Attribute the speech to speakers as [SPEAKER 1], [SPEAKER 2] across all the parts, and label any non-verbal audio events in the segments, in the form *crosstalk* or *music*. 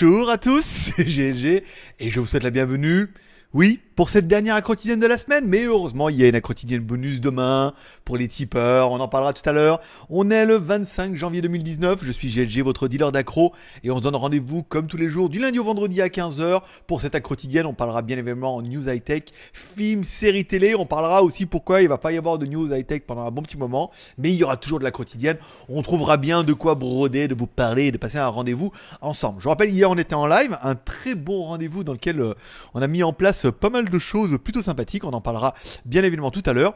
[SPEAKER 1] Bonjour à tous, *laughs* c'est GLG et je vous souhaite la bienvenue. Oui, pour cette dernière accrotidienne de la semaine, mais heureusement, il y a une accrotidienne bonus demain pour les tipeurs, on en parlera tout à l'heure. On est le 25 janvier 2019, je suis GLG, votre dealer d'accro, et on se donne rendez-vous comme tous les jours, du lundi au vendredi à 15h. Pour cette accrotidienne, on parlera bien évidemment en news high-tech, films, séries télé, on parlera aussi pourquoi il va pas y avoir de news high-tech pendant un bon petit moment, mais il y aura toujours de la quotidienne. On trouvera bien de quoi broder, de vous parler de passer un rendez-vous ensemble. Je rappelle, hier on était en live, un très bon rendez-vous dans lequel euh, on a mis en place pas mal de choses plutôt sympathiques. On en parlera bien évidemment tout à l'heure.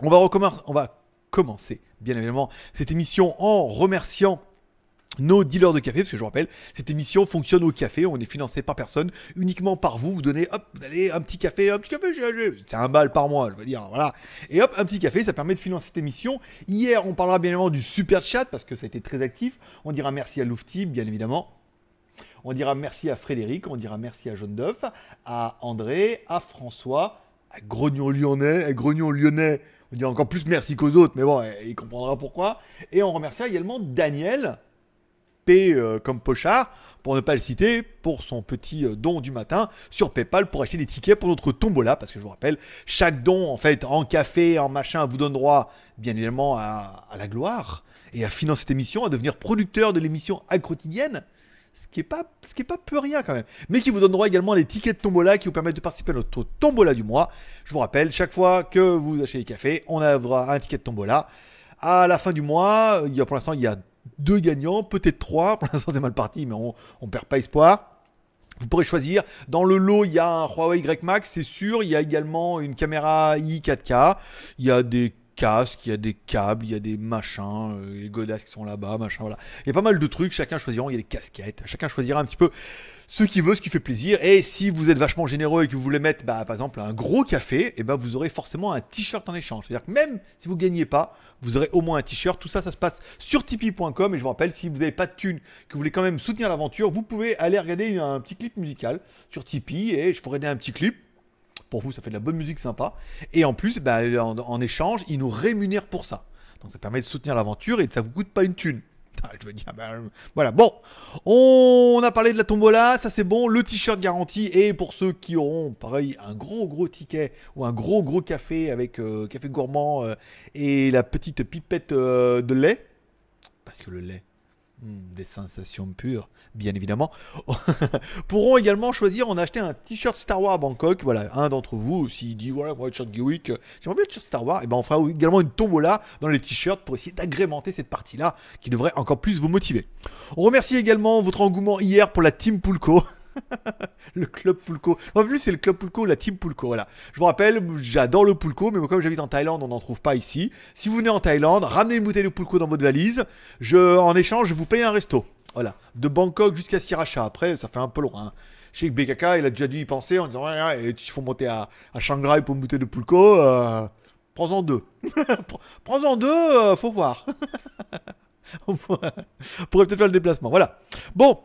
[SPEAKER 1] On va, recommencer, on va commencer bien évidemment cette émission en remerciant nos dealers de café, parce que je vous rappelle, cette émission fonctionne au café, on est financé par personne, uniquement par vous, vous donnez, hop, vous allez un petit café, un petit café, c'est un bal par mois, je veux dire, voilà. Et hop, un petit café, ça permet de financer cette émission. Hier, on parlera bien évidemment du super chat, parce que ça a été très actif. On dira merci à Loufti, bien évidemment. On dira merci à Frédéric, on dira merci à Jaune d'œuf, à André, à François, à Grognon Lyonnais, à Grognon Lyonnais. On dit encore plus merci qu'aux autres, mais bon, il comprendra pourquoi. Et on remerciera également Daniel, P euh, comme Pochard, pour ne pas le citer, pour son petit euh, don du matin sur PayPal pour acheter des tickets pour notre tombola. Parce que je vous rappelle, chaque don, en fait, en café, en machin, vous donne droit, bien évidemment, à, la gloire et à financer cette émission, à devenir producteur de l'émission quotidienne ce qui est pas ce qui est pas peu rien quand même mais qui vous donne droit également les tickets de tombola qui vous permettent de participer à notre tombola du mois je vous rappelle chaque fois que vous achetez des cafés on aura un ticket de tombola à la fin du mois il y a pour l'instant il y a deux gagnants peut-être trois pour l'instant c'est mal parti mais on, on perd pas espoir vous pourrez choisir. Dans le lot, il y a un Huawei Y Max, c'est sûr. Il y a également une caméra i 4K. Il y a des casque, il y a des câbles, il y a des machins, euh, les godasses qui sont là-bas, machin, voilà. Il y a pas mal de trucs, chacun choisira, il y a des casquettes, chacun choisira un petit peu ce qu'il veut, ce qui fait plaisir. Et si vous êtes vachement généreux et que vous voulez mettre, bah, par exemple, un gros café, et eh ben vous aurez forcément un t-shirt en échange. C'est-à-dire que même si vous gagnez pas, vous aurez au moins un t-shirt. Tout ça, ça se passe sur tipeee.com. Et je vous rappelle, si vous n'avez pas de thunes, que vous voulez quand même soutenir l'aventure, vous pouvez aller regarder un petit clip musical sur Tipeee et je pourrais donner un petit clip pour vous, ça fait de la bonne musique sympa. Et en plus, bah, en, échange, ils nous rémunèrent pour ça. Donc ça permet de soutenir l'aventure et ça vous coûte pas une thune. *laughs* Je veux dire, bah, voilà. Bon, on a parlé de la tombola, ça c'est bon. Le t-shirt garanti et pour ceux qui auront, pareil, un gros gros ticket ou un gros gros café avec euh, café gourmand euh, et la petite pipette euh, de lait, parce que le lait, des sensations pures, bien évidemment, *laughs* pourront également choisir, on a acheté un t-shirt Star Wars Bangkok, voilà, un d'entre vous, s'il dit, voilà, moi, t-shirt Geek, j'aimerais bien le t-shirt Star Wars, et ben on fera également une tombola dans les t-shirts pour essayer d'agrémenter cette partie-là, qui devrait encore plus vous motiver. On remercie également votre engouement hier pour la Team Pulco. *laughs* *laughs* le club Pulco. En plus, c'est le club Pulco, la team Pulco. Voilà. Je vous rappelle, j'adore le Pulco, mais comme j'habite en Thaïlande, on n'en trouve pas ici. Si vous venez en Thaïlande, ramenez une bouteille de Pulco dans votre valise. Je, en échange, je vous paye un resto. Voilà. De Bangkok jusqu'à Sriracha. Après, ça fait un peu loin. Hein. Je sais que BKK, il a déjà dû y penser en disant ouais, il faut monter à, Shanghai pour une bouteille de Pulco. Euh, prends-en deux. *laughs* Prends-en deux, euh, faut voir. *laughs* on pourrait peut-être faire le déplacement. Voilà. Bon,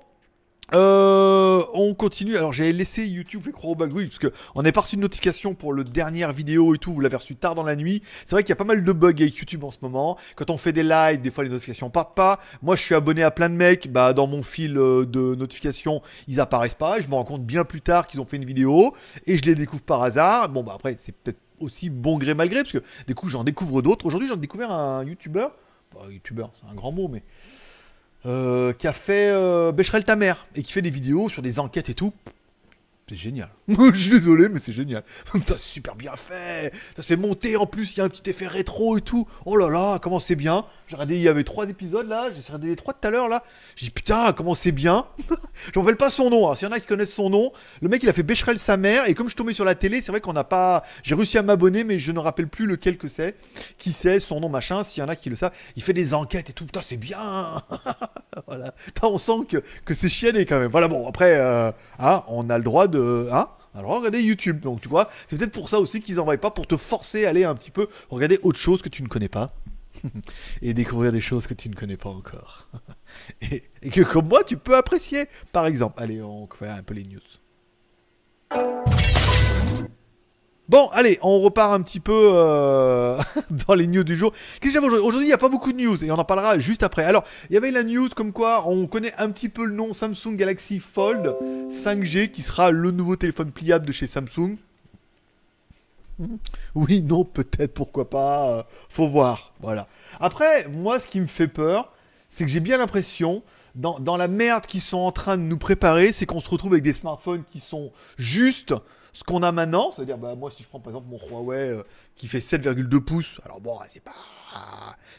[SPEAKER 1] euh, on continue. Alors j'ai laissé YouTube fait croire au bagouille parce que on pas reçu de notification pour le dernière vidéo et tout. Vous l'avez reçu tard dans la nuit. C'est vrai qu'il y a pas mal de bugs avec YouTube en ce moment. Quand on fait des lives, des fois les notifications partent pas. Moi je suis abonné à plein de mecs. Bah dans mon fil euh, de notifications, ils apparaissent pas. Je me rends compte bien plus tard qu'ils ont fait une vidéo et je les découvre par hasard. Bon bah après c'est peut-être aussi bon gré mal gré parce que des coups j'en découvre d'autres. Aujourd'hui j'en découvert un YouTuber. Enfin, YouTuber, c'est un grand mot mais qui a fait euh, Becherel ta mère et qui fait des vidéos sur des enquêtes et tout. C'est génial. *laughs* je suis désolé, mais c'est génial. *laughs* Putain, c'est super bien fait. Ça s'est monté en plus, il y a un petit effet rétro et tout. Oh là là, comment c'est bien. J'ai regardé, il y avait trois épisodes là. J'ai regardé les trois tout à l'heure là. J'ai dit putain, comment c'est bien. *laughs* je me rappelle pas son nom. S'il y en a qui connaissent son nom, le mec il a fait Becherel sa mère. Et comme je tombais sur la télé, c'est vrai qu'on n'a pas. J'ai réussi à m'abonner, mais je ne rappelle plus lequel que c'est. Qui c'est, son nom, machin. S'il y en a qui le savent, il fait des enquêtes et tout. Putain, c'est bien. voilà. on sent que, que c'est chiané quand même. Voilà, bon, après, euh, hein, on a le droit de. Hein alors regardez YouTube, donc tu vois, c'est peut-être pour ça aussi qu'ils envoient pas pour te forcer à aller un petit peu regarder autre chose que tu ne connais pas *laughs* et découvrir des choses que tu ne connais pas encore. *laughs* et, que comme moi, tu peux apprécier. Par exemple, allez, on faire un peu les news. Bon, allez, on repart un petit peu euh, *laughs* dans les news du jour. Qu'est-ce que j'avais aujourd'hui Aujourd'hui, il n'y a pas beaucoup de news et on en parlera juste après. Alors, il y avait la news comme quoi on connaît un petit peu le nom Samsung Galaxy Fold 5G qui sera le nouveau téléphone pliable de chez Samsung. *laughs* Oui, non, peut-être, pourquoi pas. euh, faut voir. Voilà. Après, moi, ce qui me fait peur, c'est que j'ai bien l'impression, dans, dans la merde qu'ils sont en train de nous préparer, c'est qu'on se retrouve avec des smartphones qui sont juste ce qu'on a maintenant. C'est-à-dire, bah, moi, si je prends par exemple mon Huawei euh, qui fait 7,2 pouces, alors bon, c'est pas.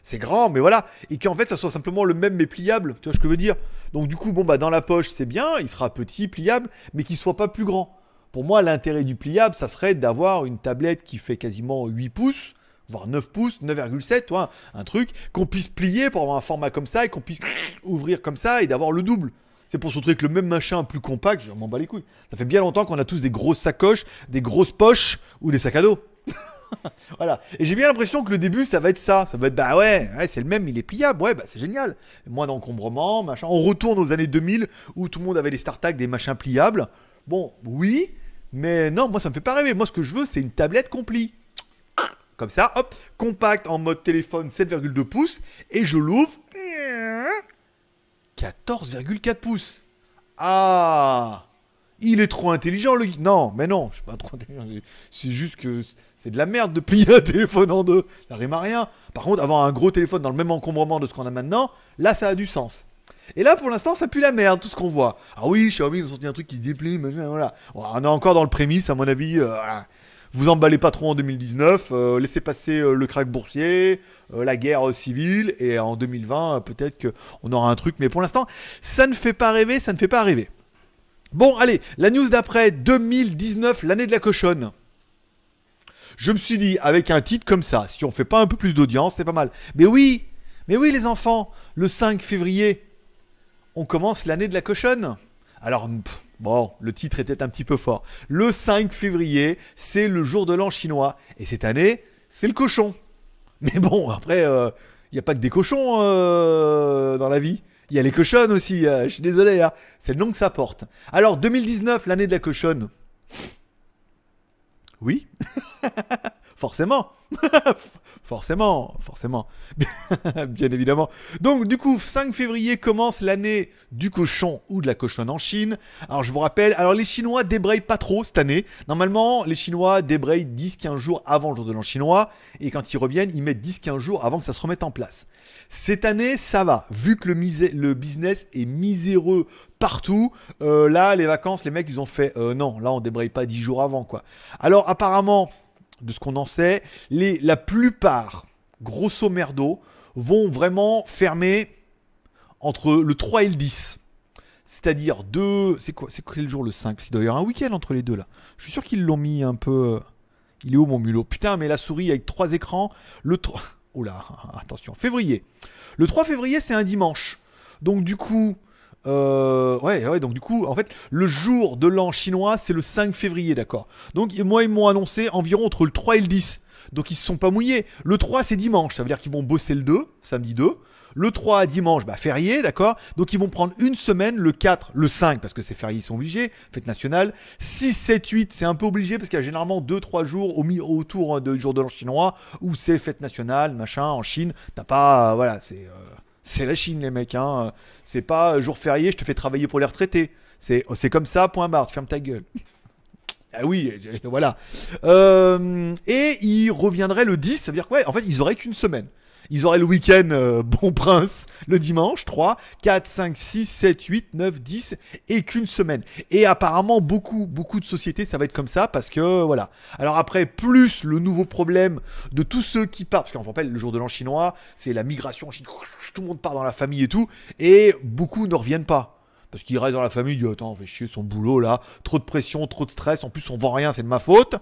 [SPEAKER 1] C'est grand, mais voilà. Et qu'en fait, ça soit simplement le même mais pliable. Tu vois ce que je veux dire? Donc, du coup, bon, bah, dans la poche, c'est bien, il sera petit, pliable, mais qu'il soit pas plus grand. Pour moi, l'intérêt du pliable, ça serait d'avoir une tablette qui fait quasiment 8 pouces, voire 9 pouces, 9,7, toi, un truc qu'on puisse plier pour avoir un format comme ça et qu'on puisse ouvrir comme ça et d'avoir le double. C'est pour se retrouver avec le même machin plus compact, je m'en bats les couilles. Ça fait bien longtemps qu'on a tous des grosses sacoches, des grosses poches ou des sacs à dos. *laughs* voilà. Et j'ai bien l'impression que le début, ça va être ça. Ça va être, bah ouais, c'est le même, il est pliable. Ouais, bah c'est génial. Moins d'encombrement, machin. On retourne aux années 2000 où tout le monde avait des StarTac, des machins pliables. Bon, oui, mais non, moi ça me fait pas rêver. Moi, ce que je veux, c'est une tablette compli. Comme ça, hop, compact en mode téléphone 7,2 pouces. Et je l'ouvre. 14,4 pouces. Ah Il est trop intelligent, le... Non, mais non, je suis pas trop intelligent. C'est juste que c'est de la merde de plier un *laughs* téléphone en deux. Ça rime à rien. Par contre, avoir un gros téléphone dans le même encombrement de ce qu'on a maintenant, là, ça a du sens. Et là, pour l'instant, ça pue la merde, tout ce qu'on voit. Ah oui, Xiaomi, ils ont sorti un truc qui se déplie, machin, voilà. On est encore dans le prémisse, à mon avis. euh. Vous emballez pas trop en 2019, euh, laissez passer euh, le crack boursier, euh, la guerre civile, et en 2020, euh, peut-être qu'on aura un truc. Mais pour l'instant, ça ne fait pas rêver, ça ne fait pas rêver. Bon, allez, la news d'après, 2019, l'année de la cochonne. Je me suis dit, avec un titre comme ça, si on fait pas un peu plus d'audience, c'est pas mal. Mais oui, mais oui, les enfants, le 5 février, on commence l'année de la cochonne. Alors, bon, le titre était un petit peu fort. Le 5 février, c'est le jour de l'an chinois. Et cette année, c'est le cochon. *laughs* Mais bon, après, il n'y a pas que des cochons euh, dans la vie. Il y a les cochonnes aussi. euh, je suis désolé, hein. c'est le nom que ça porte. Alors, 2019, l'année de la cochonne. Oui, *laughs* *laughs* forcément. forcément, forcément. *laughs* Bien évidemment. Donc, du coup, 5 février commence l'année du cochon ou de la cochonne en Chine. Alors, je vous rappelle, alors les Chinois débrayent pas trop cette année. Normalement, les Chinois débrayent 10-15 jours avant le jour de l'an chinois. Et quand ils reviennent, ils mettent 10-15 jours avant que ça se remette en place. Cette année, ça va. Vu que le, business est miséreux partout, euh, là, les vacances, les mecs, ils ont fait euh, non, là, on débraye pas 10 jours avant, quoi. Alors, apparemment, de ce qu'on en sait, les, la plupart, grosso merdo, vont vraiment fermer entre le 3 et le 10. C'est-à-dire deux. C'est quoi C'est quel jour le 5 Parce qu'il doit y avoir un week-end entre les deux là. Je suis sûr qu'ils l'ont mis un peu. Il est où mon mulot? Putain, mais la souris avec trois écrans. Le 3. *laughs* Oula, *laughs* attention. Février. Le 3 février, c'est un dimanche. Donc du coup. Euh, ouais, ouais, donc du coup, en fait, le jour de l'an chinois, c'est le 5 février, d'accord. Donc moi, ils m'ont annoncé environ entre le 3 et le 10. Donc ils se sont pas mouillés. Le 3, c'est dimanche, ça veut dire qu'ils vont bosser le 2, samedi 2. Le 3 dimanche, bah férié, d'accord Donc ils vont prendre une semaine, le 4, le 5, parce que c'est férié, ils sont obligés, fête nationale. 6, 7, 8, c'est un peu obligé, parce qu'il y a généralement 2-3 jours autour hein, de jour de l'an chinois, où c'est fête nationale, machin, en Chine. T'as pas, euh, voilà, c'est... euh, c'est la Chine, les mecs, hein. C'est pas euh, jour férié, je te fais travailler pour les retraités. C'est c'est comme ça, point barre, ferme ta gueule. *laughs* Ah oui, voilà. Euh, et ils reviendraient le 10, ça veut dire quoi En fait, ils auraient qu'une semaine. Ils auraient le week-end euh, Bon Prince le dimanche, 3, 4, 5, 6, 7, 8, 9, 10 et qu'une semaine. Et apparemment, beaucoup, beaucoup de sociétés, ça va être comme ça parce que voilà. Alors après, plus le nouveau problème de tous ceux qui partent, parce qu'on rappelle, le jour de l'an chinois, c'est la migration en Chine, tout le monde part dans la famille et tout, et beaucoup ne reviennent pas. Parce qu'il reste dans la famille, il dit Attends, on chier son boulot là, trop de pression, trop de stress, en plus on vend rien, c'est de ma faute.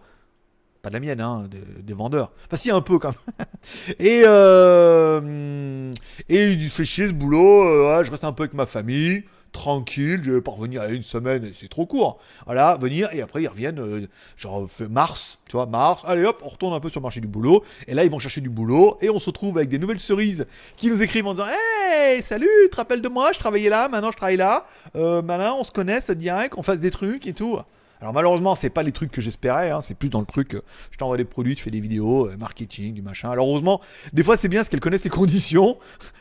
[SPEAKER 1] Pas de la mienne, hein, des, vendeurs. Enfin, si, un peu quand même. *laughs* et, euh, et il fait chier ce boulot, euh, je reste un peu avec ma famille, tranquille, je vais pas revenir à une semaine, c'est trop court. Voilà, venir et après ils reviennent, euh, genre mars, tu vois, mars, allez hop, on retourne un peu sur le marché du boulot, et là ils vont chercher du boulot, et on se retrouve avec des nouvelles cerises qui nous écrivent en disant Hey, salut, tu te rappelles de moi, je travaillais là, maintenant je travaille là, euh, maintenant on se connaît, ça te dirait qu'on fasse des trucs et tout. Alors malheureusement, c'est pas les trucs que j'espérais, hein, c'est plus dans le truc, euh, je t'envoie des produits, tu fais des vidéos, euh, marketing, du machin. Alors heureusement, des fois c'est bien parce qu'elles connaissent les *laughs* conditions,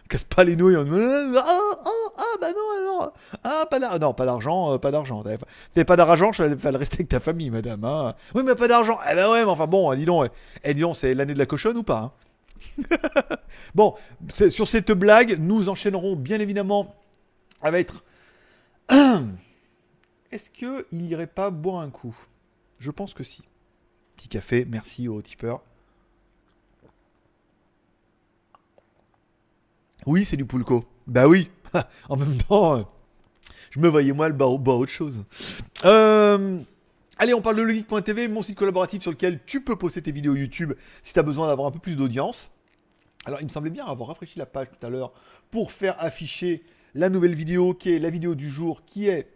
[SPEAKER 1] casse pas les nouilles en ah, ah, ah, bah non, non, ah, pas d'argent, non, pas d'argent, euh, pas d'argent. T'avais pas d'argent, vais le rester avec ta famille, madame. Hein. Oui, mais pas d'argent. Eh ben ouais, mais enfin bon, dis donc, eh, dis donc, c'est l'année de la cochonne ou pas hein *laughs* Bon, sur cette blague, nous enchaînerons bien évidemment avec *clears throat* est-ce qu'il irait pas boire un coup? Je pense que si. Petit café, merci au tipeur. Oui, c'est du pulco. Bah oui. *laughs* en même temps, euh, je me voyais moi le boire, autre chose. Euh, allez, on parle de legeek.tv, mon site collaboratif sur lequel tu peux poster tes vidéos YouTube si tu as besoin d'avoir un peu plus d'audience. Alors, il me semblait bien avoir rafraîchi la page tout à l'heure pour faire afficher la nouvelle vidéo qui est la vidéo du jour qui est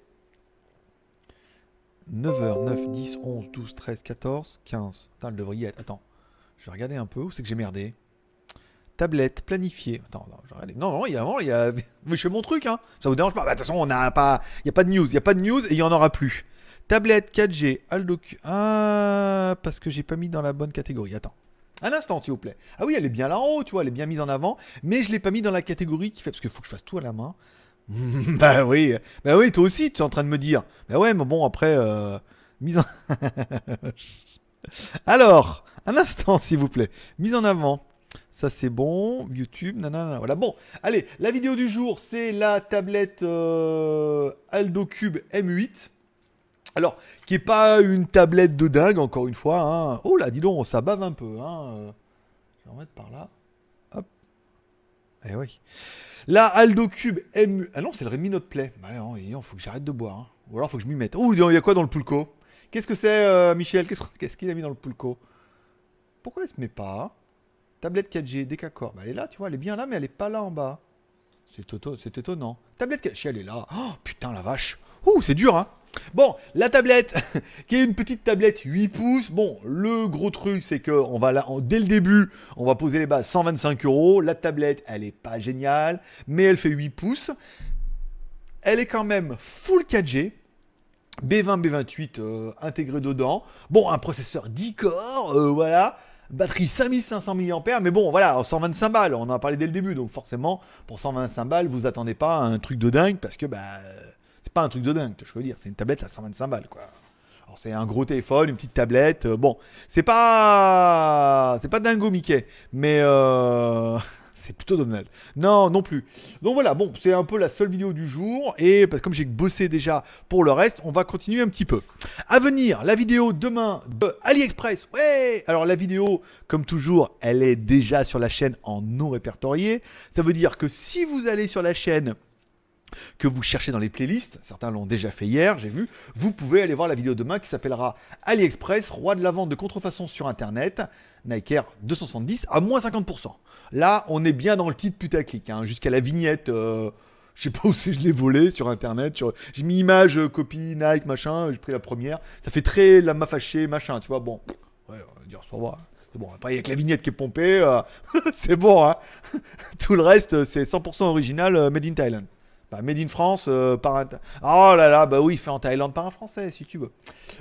[SPEAKER 1] 9h, 9, 10, 11, 12, 13, 14, 15. Putain, elle devrait y être. Attends, je vais regarder un peu. Où c'est que j'ai merdé Tablette, planifiée. Attends, non, non, non, il y a, il y a... *laughs* je fais mon truc, hein. Ça vous dérange pas bah, De toute façon, on n'a pas, il y a pas de news, il y a pas de news et il y en aura plus. Tablette 4G, Aldoc. Ah, parce que j'ai pas mis dans la bonne catégorie. Attends. Un instant, s'il vous plaît. Ah oui, elle est bien là en haut, tu vois, elle est bien mise en avant, mais je l'ai pas mis dans la catégorie qui fait parce qu'il faut que je fasse tout à la main. *laughs* bah oui, bah oui, toi aussi, tu es en train de me dire. Bah ouais, mais bon, après, euh, mise en... *laughs* Alors, un instant, s'il vous plaît. Mise en avant. Ça, c'est bon. YouTube, nanana. Voilà, bon. Allez, la vidéo du jour, c'est la tablette euh, Aldo Cube M8. Alors, qui est pas une tablette de dingue, encore une fois. Hein. Oh là, dis donc, ça bave un peu. Hein. Je vais en mettre par là. Eh oui. La Aldo Cube M. Ah non, c'est le Redmi Note Play. Bah il faut que j'arrête de boire. Hein. Ou alors, faut que je m'y mette. Oh, il y a quoi dans le Pulco Qu'est-ce que c'est, euh, Michel? Qu'est-ce qu'il a mis dans le Pulco Pourquoi elle se met pas? Tablette 4G, Decacor. Bah, elle est là, tu vois, elle est bien là, mais elle est pas là en bas. C'est étonnant. Tablette 4G, elle est là. Oh, putain, la vache. Ouh, c'est dur, hein Bon, la tablette, *laughs* qui est une petite tablette 8 pouces. Bon, le gros truc, c'est que on va là, dès le début, on va poser les bases 125 euros. La tablette, elle est pas géniale, mais elle fait 8 pouces. Elle est quand même full 4G. B20, B28 euh, intégré dedans. Bon, un processeur 10 corps, euh, voilà. Batterie 5500 mAh, mais bon, voilà, 125 balles, on en a parlé dès le début, donc forcément, pour 125 balles, vous attendez pas à un truc de dingue, parce que, bah, pas un truc de dingue, je veux dire. C'est une tablette à 125 balles, quoi. Alors c'est un gros téléphone, une petite tablette. Euh, bon, c'est pas, c'est pas dingo Mickey, mais euh, *laughs* c'est plutôt Donald. Non, non plus. Donc voilà, bon, c'est un peu la seule vidéo du jour et comme j'ai bossé déjà pour le reste, on va continuer un petit peu. À venir, la vidéo demain de AliExpress. Ouais. Alors la vidéo, comme toujours, elle est déjà sur la chaîne en non répertorié. Ça veut dire que si vous allez sur la chaîne que vous cherchez dans les playlists, certains l'ont déjà fait hier, j'ai vu, vous pouvez aller voir la vidéo demain qui s'appellera AliExpress, roi de la vente de contrefaçon sur Internet, Nike Air 270 à moins 50%. Là, on est bien dans le titre putaclic, hein, jusqu'à la vignette... Euh, je sais pas où c'est, je l'ai volé sur internet. J'ai mis image, euh, copie, Nike, machin, j'ai pris la première. Ça fait très la m'a fâché, machin, tu vois. Bon, ouais, on va dire. C'est bon, après, il y a que la vignette qui est pompée. Euh, *laughs* c'est bon, hein. *laughs* Tout le reste, c'est 100% original, made in Thailand. Made in France euh, par un. Oh là là, bah oui, fait en Thaïlande par un Français, si tu veux.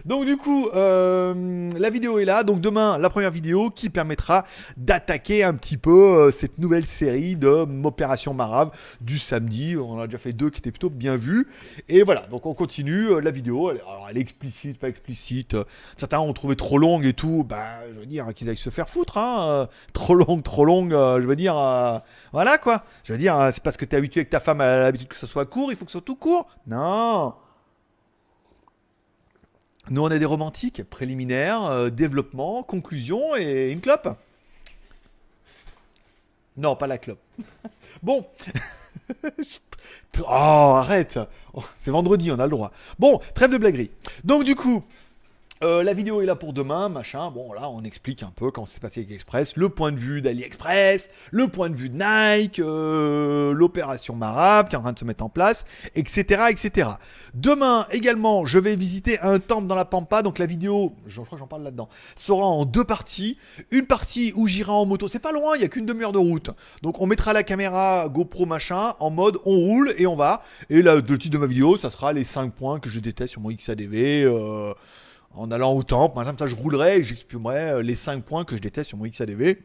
[SPEAKER 1] Donc du coup, euh, la vidéo est là. Donc demain, la première vidéo qui permettra d'attaquer un petit peu euh, cette nouvelle série de Opération Marave du samedi. On a déjà fait deux qui étaient plutôt bien vus. Et voilà, donc on continue la vidéo. Alors elle est explicite, pas explicite. Certains ont trouvé trop longue et tout. Bah, je veux dire qu'ils aillent se faire foutre. Hein. Trop longue, trop longue. je veux dire, voilà quoi. Je veux dire, c'est parce que tu es habitué avec ta femme à l'habitude que soit court, il faut que ce soit tout court. Non. Nous, on a des romantiques, préliminaires, euh, développement, conclusion et une clope. Non, pas la clope. *laughs* bon. *laughs* oh, arrête. Oh, c'est vendredi, on a le droit. Bon, trêve de blaguerie. Donc, du coup, Euh, la vidéo est là pour demain, machin. Bon, là, on explique un peu comment c'est passé avec Express, le point de vue d'AliExpress, le point de vue de Nike, euh, l'opération Marab qui est en train de se mettre en place, etc., etc. Demain, également, je vais visiter un temple dans la Pampa. Donc, la vidéo, je crois que j'en parle là-dedans, sera en deux parties. Une partie où j'irai en moto, c'est pas loin, il y a qu'une demi-heure de route. Donc, on mettra la caméra GoPro machin en mode on roule et on va. Et là, le titre de ma vidéo, ça sera les 5 points que je déteste sur mon XADV. Euh, en allant au temple. Maintenant, ça, je roulerai et j'exprimerai euh, les 5 points que je déteste sur mon XADV.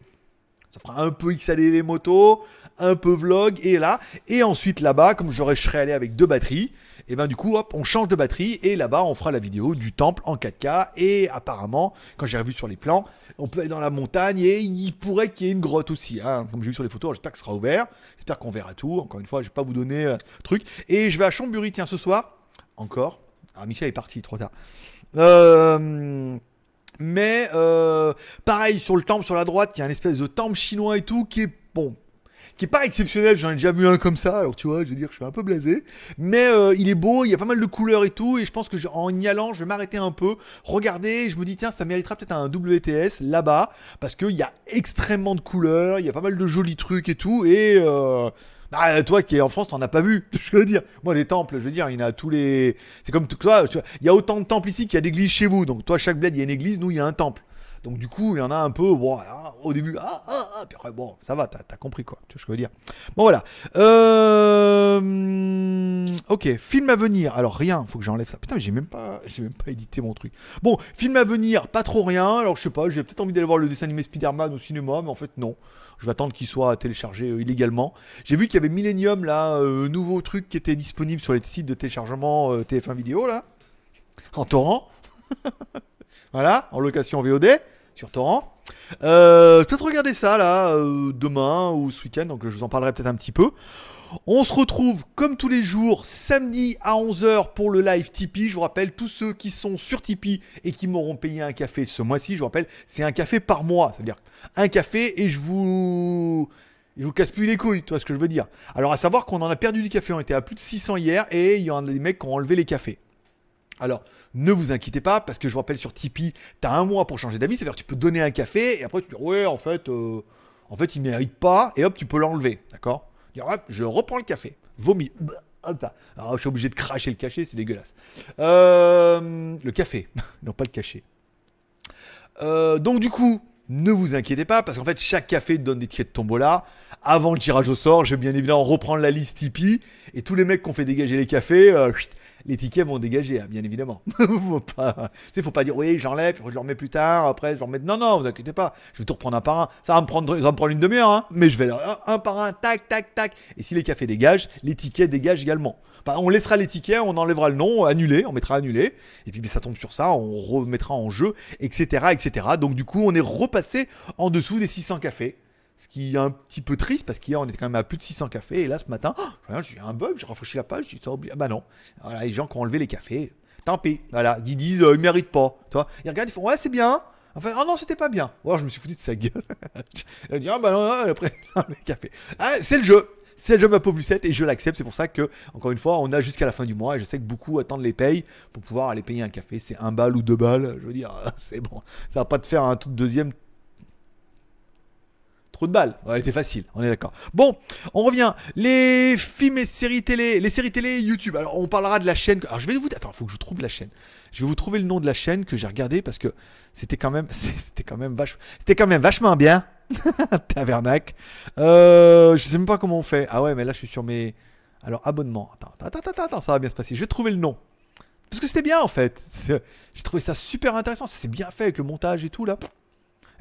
[SPEAKER 1] Ça fera un peu XADV moto, un peu vlog et là. Et ensuite là-bas, comme je serais allé avec deux batteries, et ben du coup, hop, on change de batterie et là-bas, on fera la vidéo du temple en 4K. Et apparemment, quand j'ai revu sur les plans, on peut aller dans la montagne et il pourrait qu'il y ait une grotte aussi. Hein. Comme j'ai vu sur les photos, j'espère que ce sera ouvert. J'espère qu'on verra tout. Encore une fois, je vais pas vous donner euh, truc. Et je vais à Chambury, tiens, ce soir. Encore. Ah, Michel est parti trop tard. Euh, mais euh, pareil sur le temple sur la droite, il y a un espèce de temple chinois et tout qui est bon, qui est pas exceptionnel. J'en ai déjà vu un comme ça. Alors tu vois, je veux dire, je suis un peu blasé, mais euh, il est beau. Il y a pas mal de couleurs et tout. Et je pense que en y allant, je vais m'arrêter un peu, regarder. je me dis tiens, ça méritera peut-être un WTS là-bas parce qu'il y a extrêmement de couleurs. Il y a pas mal de jolis trucs et tout. Et bah, toi qui es en France, t'en as pas vu. *laughs* Je veux dire, moi, des temples, je veux dire, il y en a tous les. C'est comme toi, il y a autant de temples ici qu'il y a d'églises chez vous. Donc, toi, chaque bled, il y a une église, nous, il y a un temple. Donc du coup, il y en a un peu, bon, ah, au début, ah, ah, ah, puis après, bon, ça va, t'as as compris quoi, tu vois ce que je veux dire? Bon voilà. Euh... Ok, film à venir. Alors rien, faut que j'enlève ça. Putain, j'ai même pas, j'ai même pas édité mon truc. Bon, film à venir, pas trop rien. Alors je sais pas, j'ai peut-être envie d'aller voir le dessin animé Spider-Man au cinéma, mais en fait non. Je vais attendre qu'il soit téléchargé euh, illégalement. J'ai vu qu'il y avait Millennium là, euh, nouveau truc qui était disponible sur les sites de téléchargement euh, TF1 vidéo là, en torrent. *laughs* Voilà, en location VOD sur torrent. Euh, peut-être regarder ça là euh, demain ou ce week-end, donc je vous en parlerai peut-être un petit peu. On se retrouve comme tous les jours samedi à 11h pour le live Tipeee. Je vous rappelle, tous ceux qui sont sur Tipeee et qui m'auront payé un café ce mois-ci, je vous rappelle, c'est un café par mois. C'est-à-dire un café et je vous... Je vous casse plus les couilles, tu vois ce que je veux dire. Alors à savoir qu'on en a perdu du café, on était à plus de 600 hier et il y en a des mecs qui ont enlevé les cafés. Alors, ne vous inquiétez pas, parce que je vous rappelle sur Tipeee, tu as un mois pour changer d'avis, c'est-à-dire que tu peux donner un café, et après tu dis, ouais, en fait, euh, en fait, il ne mérite pas, et hop, tu peux l'enlever, d'accord? Je reprends le café, vomi. *laughs* Alors, je suis obligé de cracher le cachet, c'est dégueulasse. Euh, le café, *laughs* non pas le cachet. Euh, donc du coup, ne vous inquiétez pas, parce qu'en fait, chaque café donne des tickets de tombola. Avant le tirage au sort, je vais bien évidemment reprendre la liste Tipeee, et tous les mecs qui ont fait dégager les cafés, les tickets vont dégager, hein, bien évidemment. *laughs* faut pas, faut pas dire oui, j'enlève, je le remets plus tard, après je le remets. Non, non, vous inquiétez pas, je vais tout reprendre un par un. Ça va me prendre, ça va me une demi-heure, hein, mais je vais un, par un, tac, tac, tac. Et si les cafés dégagent, les tickets dégagent également. Enfin, on laissera les tickets, on enlèvera le nom, annulé, on mettra annulé, et puis ça tombe sur ça, on remettra en jeu, etc., etc. Donc du coup, on est repassé en dessous des 600 cafés. Ce qui est un petit peu triste parce qu'hier on était quand même à plus de 600 cafés et là ce matin, oh, j'ai un bug, j'ai rafraîchi la page, j'ai oublié. Ah bah non. Voilà, les gens qui ont enlevé les cafés, tant pis. Voilà, ils disent euh, ils méritent pas. Tu vois ils regardent, ils font ouais, c'est bien. Enfin, oh non, c'était pas bien. Ouais, je me suis foutu de sa gueule. *laughs* Elle dit ah bah non, après *laughs* les cafés. Ah, c'est le jeu. C'est le jeu ma pauvre Lucette et je l'accepte. C'est pour ça que, encore une fois, on a jusqu'à la fin du mois et je sais que beaucoup attendent les payes pour pouvoir aller payer un café. C'est un bal ou deux balles. Je veux dire, *laughs* c'est bon. Ça va pas te faire un tout deuxième Trop de. Ouais, elle était facile, on est d'accord. Bon, on revient. Les films et séries télé, les séries télé YouTube. Alors, on parlera de la chaîne. Alors, je vais vous. Attends, faut que je trouve la chaîne. Je vais vous trouver le nom de la chaîne que j'ai regardé parce que c'était quand même, *laughs* c'était quand même vachement, c'était quand même vachement bien. *laughs* Tavernac. Euh, je sais même pas comment on fait. Ah ouais, mais là, je suis sur mes. Alors, abonnement. Attends, attends, attends, attends, ça va bien se passer. Je vais trouver le nom. Parce que c'était bien en fait. J'ai trouvé ça super intéressant. C'est bien fait avec le montage et tout là.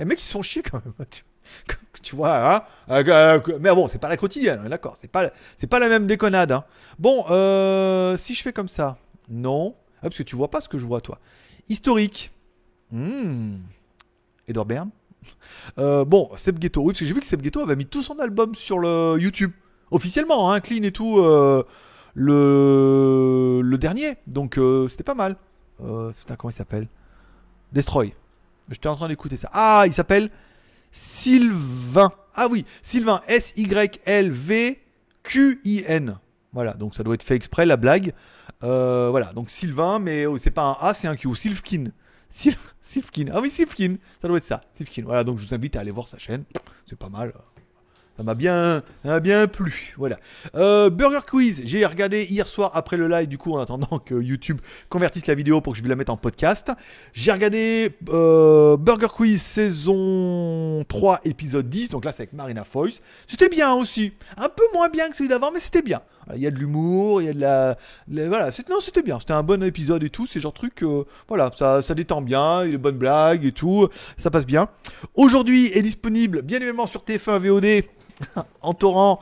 [SPEAKER 1] Les mecs ils se font chier quand même. *laughs* *laughs* vois, hein euh, euh, mais bon, c'est pas la quotidienne, d'accord, c'est pas, pas la même déconnade. Hein. Bon, euh, si je fais comme ça, non, ah, parce que tu vois pas ce que je vois, toi. Historique. Hmm. Edouard Bern. bon, Seb Ghetto, oui, parce que j'ai vu que Seb Ghetto avait mis tout son album sur le YouTube, officiellement, hein, clean et tout, le, le dernier, donc c'était pas mal. putain, comment il s'appelle? Destroy. J'étais en train d'écouter ça. Ah, il s'appelle Sylvain. Ah oui, Sylvain, S-Y-L-V-Q-I-N. Voilà, donc ça doit être fait exprès, la blague. Euh, voilà, donc Sylvain, mais oh, c'est pas un A, c'est un Q. Sylvkin. Sifkin. Ah oui, Sifkin. Ça doit être ça. Sifkin. Voilà, donc je vous invite à aller voir sa chaîne. C'est pas mal. Ça m'a bien, bien plu. Voilà. Euh, Burger Quiz, j'ai regardé hier soir après le live, du coup, en attendant que YouTube convertisse la vidéo pour que je vais la mettre en podcast. J'ai regardé euh, Burger Quiz saison 3, épisode 10. Donc là, c'est avec Marina Foyce. C'était bien aussi. Un peu moins bien que celui d'avant, mais c'était bien. Il y a de l'humour, il y a de la. voilà, non, c'était bien. C'était un bon épisode et tout. C'est genre truc. Euh, voilà, ça, ça détend bien. Il y a de bonnes blagues et tout. Ça passe bien. Aujourd'hui est disponible, bien évidemment, sur TF1 VOD *laughs* en torrent.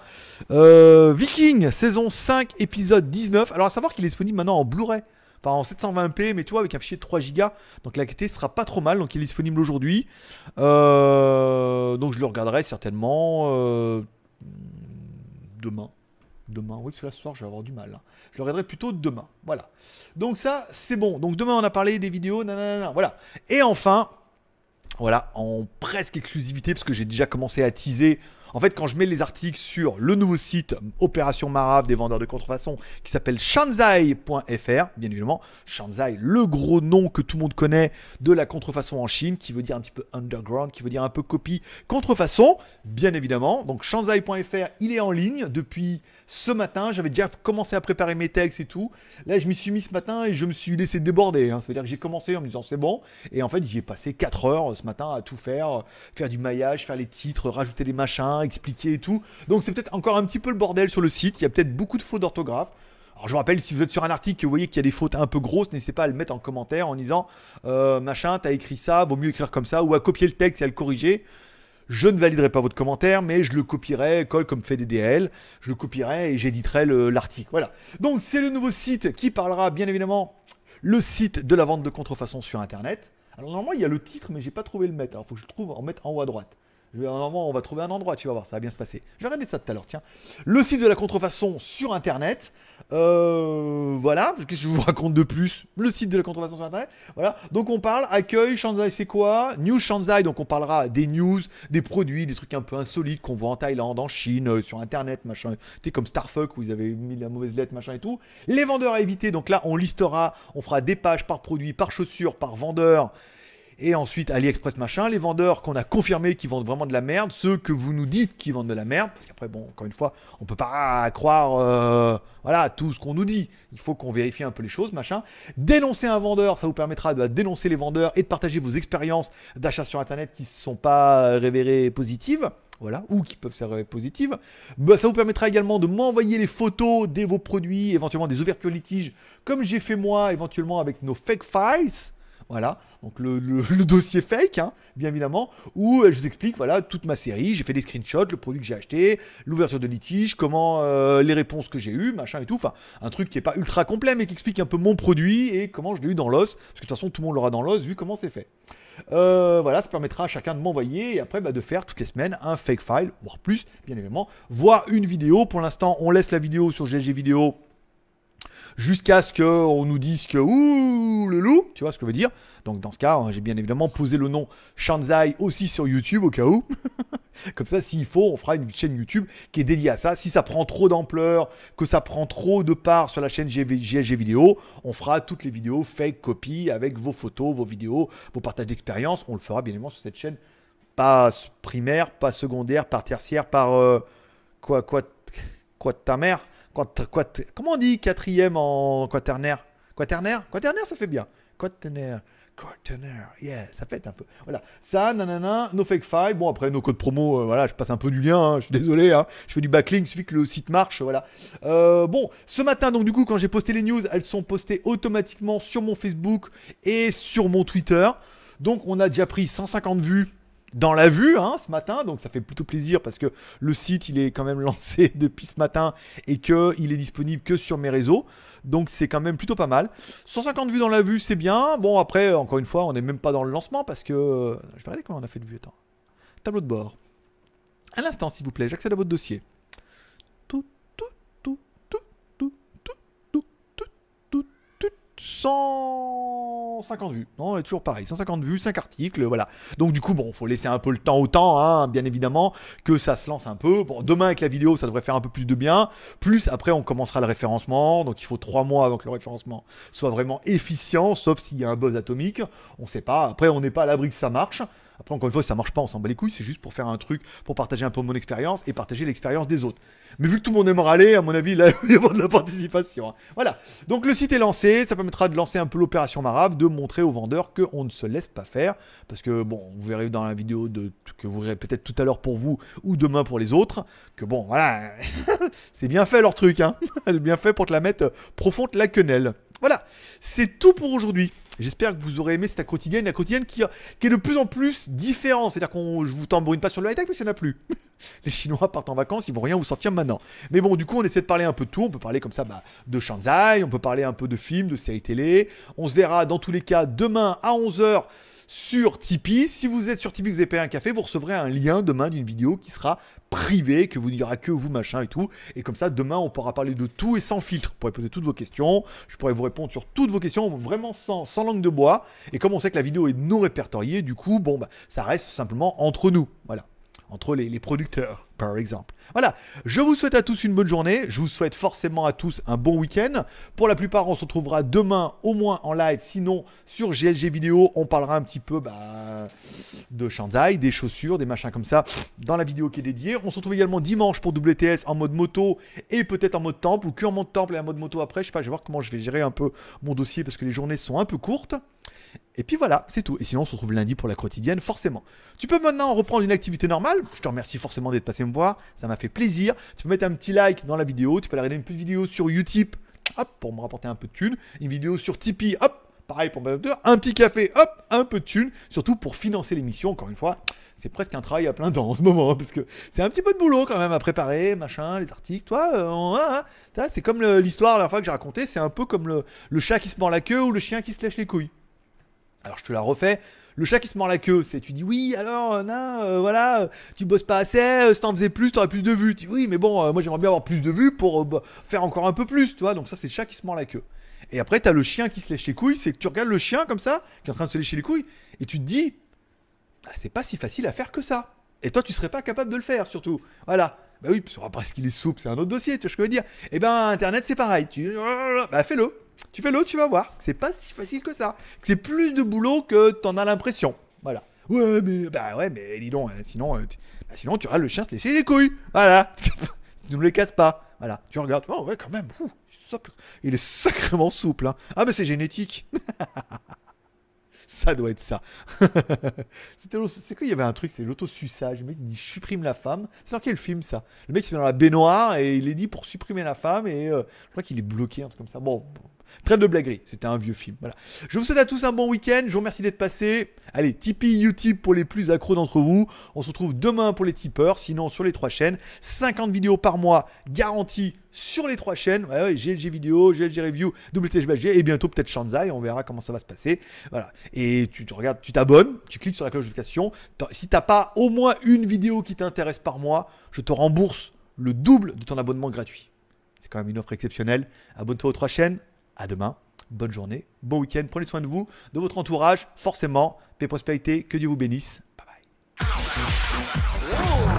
[SPEAKER 1] Euh, Viking, saison 5, épisode 19. Alors à savoir qu'il est disponible maintenant en Blu-ray. Enfin en 720p, mais tu vois, avec un fichier de 3 Go. Donc la qualité sera pas trop mal. Donc il est disponible aujourd'hui. Euh, donc je le regarderai certainement demain. Demain, oui, parce que là ce soir je vais avoir du mal. Hein. Je le plutôt demain. Voilà. Donc ça, c'est bon. Donc demain on a parlé des vidéos. Voilà. Et enfin, voilà, en presque exclusivité, parce que j'ai déjà commencé à teaser en fait, quand je mets les articles sur le nouveau site Opération Marave des vendeurs de contrefaçon qui s'appelle shanzai.fr, bien évidemment, Shanzai, le gros nom que tout le monde connaît de la contrefaçon en Chine, qui veut dire un petit peu underground, qui veut dire un peu copie, contrefaçon, bien évidemment. Donc shanzai.fr, il est en ligne depuis ce matin. J'avais déjà commencé à préparer mes textes et tout. Là, je m'y suis mis ce matin et je me suis laissé déborder. Hein. Ça veut dire que j'ai commencé en me disant c'est bon. Et en fait, j'y ai passé 4 heures ce matin à tout faire, faire du maillage, faire les titres, rajouter des machins, expliquer et tout. Donc c'est peut-être encore un petit peu le bordel sur le site. Il y a peut-être beaucoup de fautes d'orthographe. Alors je vous rappelle, si vous êtes sur un article vous voyez qu'il y a des fautes un peu grosses, n'hésitez pas à le mettre en commentaire en disant euh, machin, t'as écrit ça, vaut mieux écrire comme ça, ou à copier le texte et à le corriger. Je ne validerai pas votre commentaire, mais je le copierai, colle comme fait DDL, je le copierai et j'éditerai l'article. Voilà. Donc c'est le nouveau site qui parlera bien évidemment le site de la vente de contrefaçon sur internet. Alors normalement il y a le titre, mais j'ai pas trouvé le mettre. Alors faut que je le trouve en mettre en haut à droite. On va trouver un endroit, tu vas voir, ça va bien se passer. Je vais regarder ça tout à l'heure, tiens. Le site de la contrefaçon sur Internet. Euh, voilà, qu'est-ce que je vous raconte de plus? Le site de la contrefaçon sur Internet. Voilà, donc on parle accueil, Shanzai c'est quoi? News Shanzai, donc on parlera des news, des produits, des trucs un peu insolites qu'on voit en Thaïlande, en Chine, euh, sur Internet, machin. Tu comme Starfuck où ils avaient mis la mauvaise lettre, machin et tout. Les vendeurs à éviter, donc là on listera, on fera des pages par produit, par chaussure, par vendeur. Et ensuite, AliExpress machin, les vendeurs qu'on a confirmé qui vendent vraiment de la merde, ceux que vous nous dites qui vendent de la merde, parce qu'après, bon, encore une fois, on peut pas croire, euh, voilà, tout ce qu'on nous dit. Il faut qu'on vérifie un peu les choses, machin. Dénoncer un vendeur, ça vous permettra de dénoncer les vendeurs et de partager vos expériences d'achat sur Internet qui ne sont pas révérées positives voilà, ou qui peuvent s'avérer positives. Bah, ça vous permettra également de m'envoyer les photos de vos produits, éventuellement des ouvertures litiges, comme j'ai fait moi, éventuellement avec nos fake files. Voilà, donc *laughs* le, dossier fake, hein, bien évidemment, où je vous explique voilà toute ma série. J'ai fait des screenshots, le produit que j'ai acheté, l'ouverture de litige, comment euh, les réponses que j'ai eues, machin et tout. Enfin, un truc qui est pas ultra complet, mais qui explique un peu mon produit et comment je l'ai eu dans l'os. Parce que de toute façon, tout le monde l'aura dans l'os vu comment c'est fait. Euh, voilà, ça permettra à chacun de m'envoyer et après bah, de faire toutes les semaines un fake file, voire plus, bien évidemment, voire une vidéo. Pour l'instant, on laisse la vidéo sur GG Vidéo jusqu'à ce qu'on nous dise que ouh le loup, tu vois ce que je veux dire. Donc dans ce cas, hein, j'ai bien évidemment posé le nom Shanzai aussi sur YouTube au cas où. *laughs* Comme ça, s'il faut, on fera une chaîne YouTube qui est dédiée à ça. Si ça prend trop d'ampleur, que ça prend trop de part sur la chaîne GLG vidéo, on fera toutes les vidéos fake copy avec vos photos, vos vidéos, vos partages d'expérience. On le fera bien évidemment sur cette chaîne, pas primaire, pas secondaire, pas tertiaire, par euh, quoi, quoi, quoi de ta mère comment on dit quatrième en quaternaire? Quaternaire? Quaternaire, ça fait bien. Quaternaire. Quaternaire, yeah, ça pète un peu. Voilà, ça, nanana, no fake file. Bon, après, nos codes promo, euh, voilà, je passe un peu du lien, hein, je suis désolé, hein. je fais du backlink, il suffit que le site marche, voilà. Euh, bon, ce matin, donc, du coup, quand j'ai posté les news, elles sont postées automatiquement sur mon Facebook et sur mon Twitter. Donc, on a déjà pris 150 vues dans la vue hein, ce matin, donc ça fait plutôt plaisir parce que le site il est quand même *laughs* lancé depuis ce matin et qu'il est disponible que sur mes réseaux, donc c'est quand même plutôt pas mal. 150 vues dans la vue, c'est bien. Bon après, encore une fois, on n'est même pas dans le lancement parce que je vais regarder comment on a fait de vue. Attends, tableau de bord. Un instant, s'il vous plaît, j'accède à votre dossier. 150 vues. Non, on est toujours pareil. 150 vues, 5 articles, voilà. Donc du coup, bon, faut laisser un peu le temps au temps, hein, bien évidemment, que ça se lance un peu. Bon, demain avec la vidéo, ça devrait faire un peu plus de bien. Plus après, on commencera le référencement. Donc il faut 3 mois avant que le référencement soit vraiment efficient, sauf s'il y a un buzz atomique. On sait pas. Après, on n'est pas à l'abri que ça marche. Après, encore une fois, ça marche pas, on s'en bat les couilles, c'est juste pour faire un truc, pour partager un peu mon expérience et partager l'expérience des autres. Mais vu que tout le monde aime râler, à mon avis, là, il va *laughs* y avoir de la participation. Hein. Voilà. Donc le site est lancé, ça permettra de lancer un peu l'opération Marave, de montrer aux vendeurs qu'on ne se laisse pas faire. Parce que, bon, vous verrez dans la vidéo de, que vous verrez peut-être tout à l'heure pour vous ou demain pour les autres, que bon, voilà, *laughs* c'est bien fait leur truc, hein. *laughs* bien fait pour te la mettre profonde la quenelle. Voilà, c'est tout pour aujourd'hui. J'espère que vous aurez aimé cette quotidienne, la quotidienne qui, est de plus en plus différente. C'est-à-dire qu'on je vous tambourine pas sur le high-tech parce qu'il n'y en a plus. *laughs* Les Chinois partent en vacances, ils vont rien vous sortir maintenant. Mais bon, du coup, on essaie de parler un peu de tout. On peut parler comme ça bah, de Shanghai, on peut parler un peu de films, de séries télé. On se verra dans tous les cas demain à 11h sur Tipeee. Si vous êtes sur Tipeee, vous avez payé un café, vous recevrez un lien demain d'une vidéo qui sera privée, que vous dira que vous, machin et tout. Et comme ça, demain, on pourra parler de tout et sans filtre. Vous pourrez poser toutes vos questions. Je pourrai vous répondre sur toutes vos questions, vraiment sans, sans langue de bois. Et comme on sait que la vidéo est non répertoriée, du coup, bon, bah, ça reste simplement entre nous. Voilà entre les, producteurs, par exemple. Voilà, je vous souhaite à tous une bonne journée, je vous souhaite forcément à tous un bon week-end. Pour la plupart, on se retrouvera demain au moins en live, sinon sur GLG vidéo, on parlera un petit peu bah, de Shanzai, des chaussures, des machins comme ça, dans la vidéo qui est dédiée. On se retrouve également dimanche pour WTS en mode moto et peut-être en mode temple, ou que en mode temple et en mode moto après, je sais pas, je vais voir comment je vais gérer un peu mon dossier parce que les journées sont un peu courtes. Et puis voilà, c'est tout. Et sinon, on se retrouve lundi pour la quotidienne, forcément. Tu peux maintenant reprendre une activité normale. Je te remercie forcément d'être passé me voir. Ça m'a fait plaisir. Tu peux mettre un petit like dans la vidéo. Tu peux aller regarder une petite vidéo sur Utip, hop, pour me rapporter un peu de thunes. Une vidéo sur Tipeee, hop, pareil pour Un petit café, hop, un peu de thunes. Surtout pour financer l'émission, encore une fois. C'est presque un travail à plein temps en ce moment, hein, parce que c'est un petit peu de boulot quand même à préparer, machin, les articles. Toi, euh, c'est comme l'histoire la fois que j'ai raconté, c'est un peu comme le, le chat qui se mord la queue ou le chien qui se lèche les couilles. Alors je te la refais. Le chat qui se mord la queue, c'est tu dis oui, alors euh, non, euh, voilà, tu bosses pas assez, euh, si t'en faisais plus, t'aurais plus de vues. Tu dis oui, mais bon, moi j'aimerais bien avoir plus de vues pour bah, faire encore un peu plus, tu vois. Donc ça c'est le chat qui se mord la queue. Et après t'as le chien qui se lèche les couilles, c'est que tu regardes le chien comme ça, qui est en train de se lécher les couilles, et tu te dis, ah, c'est pas si facile à faire que ça. Et toi tu serais pas capable de le faire surtout. Voilà. Bah oui, parce qu'il est souple, c'est un autre dossier, tu vois ce que je veux dire. Et eh ben internet c'est pareil, tu bah fais-le. Tu fais l'autre, tu vas voir. C'est pas si facile que ça. C'est plus de boulot que t'en as l'impression. Voilà. Ouais, mais bah ouais, mais dis donc, hein, sinon, euh, tu, bah, sinon tu le chien se laisser les couilles. Voilà. tu *laughs* ne les casses pas. Voilà. Tu regardes. Oh ouais, quand même. il est sacrément souple. Hein. Ah mais c'est génétique. *laughs* ça doit être ça. *laughs* c'est quoi Il y avait un truc, c'est l'autosuçage. Le mec il dit supprime la femme. C'est dans quel film ça? Le mec il est dans la baignoire et il est dit pour supprimer la femme et euh, je crois qu'il est bloqué, un truc comme ça. Bon, Très de blaguerie, c'était un vieux film. Voilà. Je vous souhaite à tous un bon week-end, je vous remercie d'être passé. Allez, Tipeee, Utip pour les plus accros d'entre vous. On se retrouve demain pour les tipeurs, sinon sur les trois chaînes. 50 vidéos par mois garanties sur les trois chaînes. Ouais, GLG vidéo, GLG review, WTGBG et bientôt peut-être Shanzai, on verra comment ça va se passer. Voilà. Et tu regardes, tu t'abonnes, tu cliques sur la cloche de notification. Si t'as pas au moins une vidéo qui t'intéresse par mois, je te rembourse le double de ton abonnement gratuit. C'est quand même une offre exceptionnelle. Abonne-toi aux trois chaînes. À demain. Bonne journée, bon week-end. Prenez soin de vous, de votre entourage. Forcément, paix prospérité. Que Dieu vous bénisse. Bye bye.